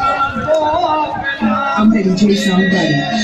I'm gonna DJ somebody.